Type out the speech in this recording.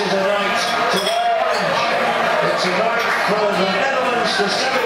is a night to orange. It's a night for the Netherlands to